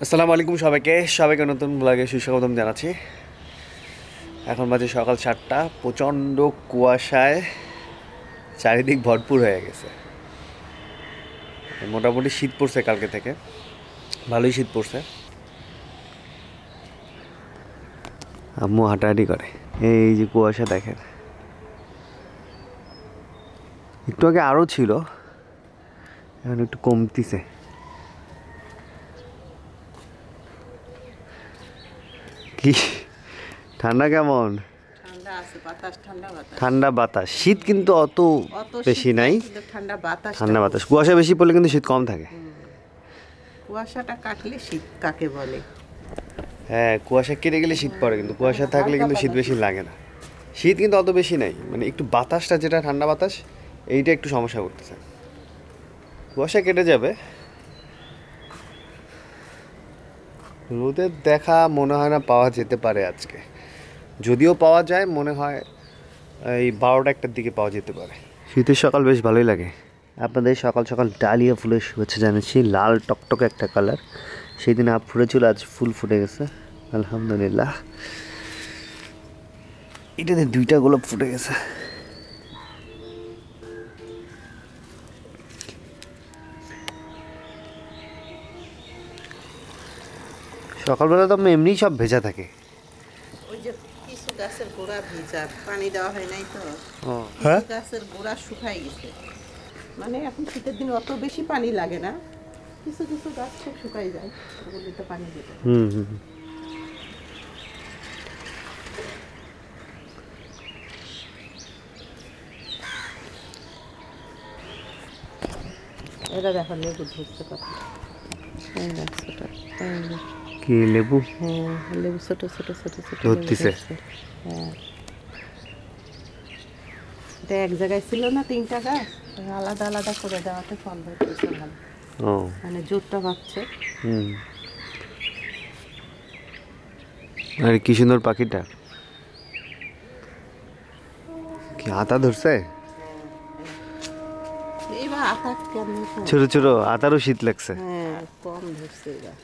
আসসালামু আলাইকুম সবাইকে। সবাইকে নতুন ব্লগে সুস্বাগতম জানাচ্ছি। এখন বাজে সকাল সাতটা, প্রচণ্ড কুয়াশায় চারিদিক ভরপুর হয়ে গেছে। মোটামুটি শীত পড়ছে কালকে থেকে। ভালোই শীত পড়ছে। আম্মু হাঁটাহাঁটি করে। এই যে কুয়াশা দেখেন। একটু আগে আরও ছিল, এখন একটু কমতিছে। কি? ঠান্ডা কেমন? ঠান্ডা বাতাস শীত কিন্তু অত অত বেশি নাই। ঠান্ডা বাতাস ঠান্ডা বাতাস। কুয়াশা বেশি পড়লে কিন্তু শীত কম থাকে। কুয়াশাটা কাটলে শীত কাকে বলে? হ্যাঁ কুয়াশা কেটে গেলে শীত পড়ে কিন্তু কুয়াশা থাকলে কিন্তু শীত বেশি লাগে না। শীত কিন্তু অত বেশি নাই। মানে একটু বাতাসটা যেটা ঠান্ডা বাতাস এইটা একটু সমস্যা করতেছে। কুয়াশা কেটে যাবে। রোদের দেখা মনে হয় না পাওয়া যেতে পারে আজকে। যদিও পাওয়া যায় মনে হয় এই বারোটা একটার দিকে পাওয়া যেতে পারে। শীতের সকাল বেশ ভালোই লাগে। আপনাদের সকাল সকাল ডালিয়া ফুলের শুভেচ্ছা জানাচ্ছি লাল টকটকে একটা কালার। সেই দিন আপ ফুটেছিল আজ ফুল ফুটে গেছে আলহামদুলিল্লাহ। এটাতে দুইটা গোলাপ ফুটে গেছে। সকালবেলা তো এমনিই সব ভেজা থাকে। ওই যে কিছু গাছের গোড়া ভিজা পানি দেওয়া হয় নাই তো। হ্যাঁ? গাছের গোড়া শুকাই গেছে। মানে এখন শীতের দিনে অত বেশি পানি লাগে না। কিছু কিছু গাছ খুব শুকাই যায় ওগুলিতে পানি দিতে হুম হুম এটা দেখো লেবু ধরছে কত। এই দেখ ছোট এই যে। কি লেবু? হ্যাঁ লেবু ছোট ছোট ছোট ছোট ধরতিছে। হ্যাঁ। এটা এক জায়গায় ছিল না তিনটা গাছ আলাদা আলাদা করে দেওয়াতে ফল ধরতেছে ভালো। ও। মানে জোরটা পাচ্ছে হুম। আরে কি সুন্দর পাখিটা। কি আতা ধরছে? ছোট ছোট আতারও শীত লাগছে। হ্যাঁ কম ধরছে এবার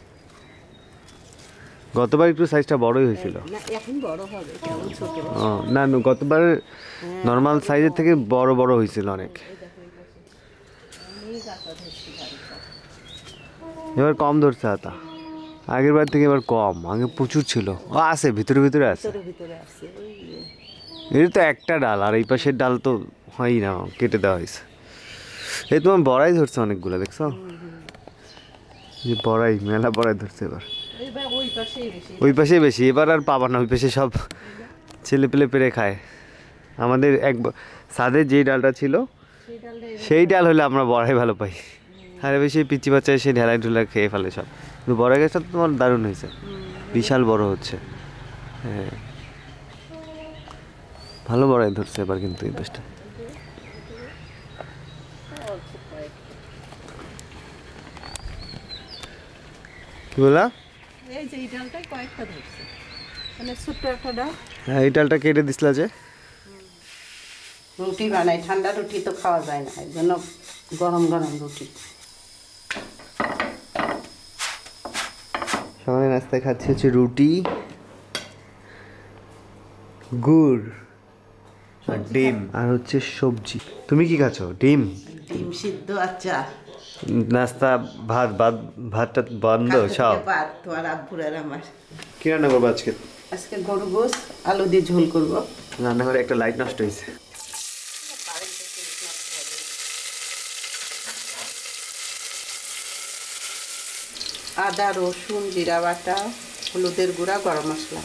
গতবার একটু সাইজটা বড়ই হয়েছিল। না এখন বড় হবে। কেমন ছোট ও না না, গতবার নর্মাল সাইজের থেকে বড় বড় হয়েছিল অনেক। এবার কম ধরছে আতা আগের বার থেকে এবার কম আগে প্রচুর ছিল। ও আছে ভিতরে ভিতরে আছে। এটা তো একটা ডাল আর এই পাশের ডাল তো হয়ই না কেটে দেওয়া হয়েছে। এই তোমার বড়াই ধরছে অনেকগুলো দেখছ? যে বড়াই মেলা বড়াই ধরছে এবার। ওই পাশেই বেশি। পাশে বেশি এবার আর পাবা না ওই পাশে সব ছেলে পেলে পেরে খায়। আমাদের এক ছাদের যেই ডালটা ছিল সেই ডাল হলে আমরা বড়াই ভালো পাই। আর বেশি পিচি বাচ্চা এসে ঢেলাই ঢুলাই খেয়ে ফেলে সব। কিন্তু বড় গাছটা তো তোমার দারুণ হয়েছে। বিশাল বড় হচ্ছে। হ্যাঁ। ভালো বড়াই ধরছে এবার কিন্তু এই পাশটা। কি বলা এই যে এই ডালটাই কয়েকটা ধরছে। মানে ছোট্ট একটা ডাল। হ্যাঁ এই ডালটা কেটে দিছিলা যে। রুটি বানাই ঠান্ডা রুটি তো খাওয়া যায় না এই জন্য গরম গরম রুটি। সকালে নাস্তায় খাচ্ছি হচ্ছে রুটি গুড় আর ডিম। আর হচ্ছে সবজি। তুমি কি খাচ্ছ? ডিম? ডিম সিদ্ধ আর চা। নাস্তা ভাত ভাত ভাতটা বন্ধ সব। থেকে বাদ আব্বুর আর আমার। কি রান্না করব আজকে? আজকে গরু গোস আলু দিয়ে ঝোল করব। রান্নাঘরে একটা লাইট নষ্ট হয়েছে। আদা রসুন জিরা বাটা হলুদের গুঁড়া গরম মশলা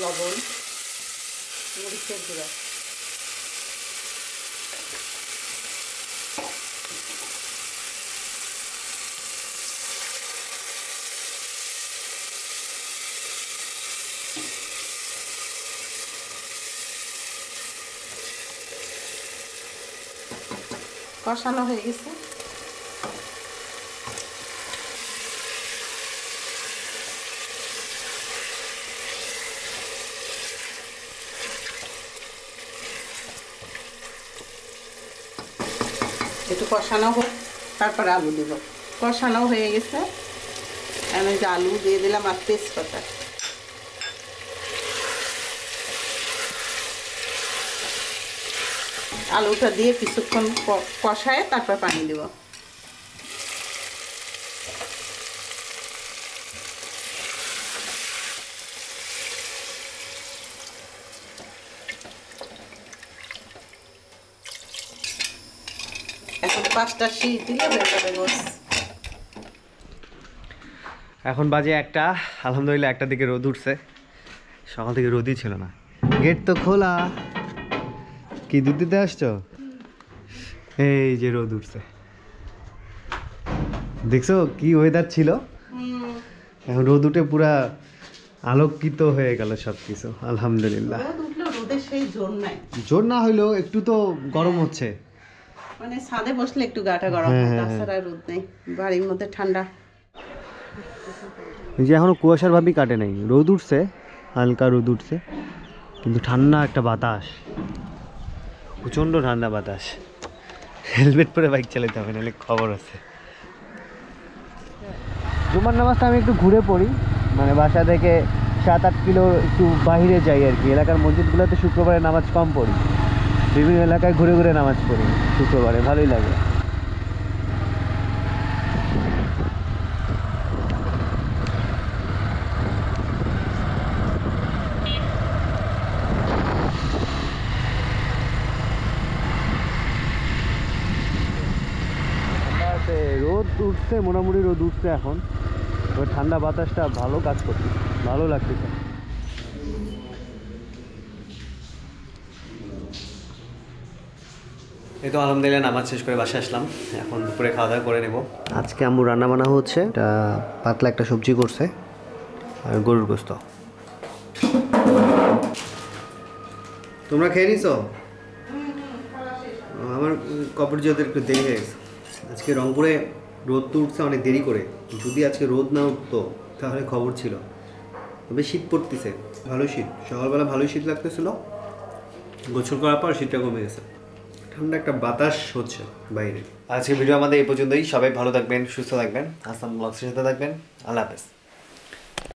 লবণ মরিচের গুঁড়া। কষানো হয়ে গেছে। একটু কষানো হোক, তারপরে আলু দেব। কষানো হয়ে গেছে। আমি আলু দিয়ে দিলাম আর তেজপাতা। আলুটা দিয়ে কিছুক্ষণ কষায় তারপর পানি দেব। এখন পাঁচটা এখন বাজে একটা, আলহামদুলিল্লাহ একটা দিকে রোদ উঠছে। সকাল থেকে রোদই ছিল না। গেট তো খোলা। কি দুধ দিতে আসছো? এই যে রোদ উঠছে। দেখছ কি ওয়েদার ছিল? এখন রোদ উঠে পুরা আলোকিত হয়ে গেল সব কিছু আলহামদুলিল্লাহ জোর না হইলেও একটু তো গরম হচ্ছে। মানে ছাদে বসলে একটু গাটা গরম হ্যাঁ, হ্যাঁ, তাছাড়া রোদ নেই বাড়ির মধ্যে ঠান্ডা। যে এখনও কুয়াশার ভাবই কাটে নাই। রোদ উঠছে হালকা রোদ উঠছে কিন্তু ঠান্ডা একটা বাতাস। প্রচণ্ড ঠান্ডা বাতাস। হেলমেট পরে বাইক চালাতে হবে, নাহলে খবর আছে। জুমার নামাজটা আমি একটু ঘুরে পড়ি। মানে বাসা থেকে সাত আট কিলো একটু বাহিরে যাই আর কি। এলাকার মসজিদগুলোতে শুক্রবারে নামাজ কম পড়ি। বিভিন্ন এলাকায় ঘুরে ঘুরে নামাজ পড়ি, শুক্রবারে ভালোই লাগে ঠান্ডা আছে রোদ উঠছে মোটামুটি রোদ উঠছে এখন। এবার ঠান্ডা বাতাসটা ভালো কাজ করছে ভালো লাগতেছে এই তো আলহামদুলিল্লাহ নামাজ শেষ করে বাসে আসলাম। এখন দুপুরে খাওয়া দাওয়া করে নেব। আজকে আম্মু রান্না বান্না হচ্ছে এটা পাতলা একটা সবজি করছে আর গরুর গোস্ত। তোমরা খেয়ে নিছো? আমার কপর যেতে একটু দেরি হয়ে গেছে আজকে রংপুরে রোদ তো উঠছে অনেক দেরি করে। যদি আজকে রোদ না উঠতো, তাহলে খবর ছিল। তবে শীত পড়তেছে। ভালো শীত। সকালবেলা ভালোই শীত লাগতেছিল। গোছল করার পর শীতটা কমে গেছে। ঠান্ডা একটা বাতাস হচ্ছে বাইরে। আজকে ভিডিও আমাদের এই পর্যন্তই। সবাই ভালো থাকবেন, সুস্থ থাকবেন। আসাম ব্লগসের সাথে থাকবেন। আল্লাহ হাফেজ।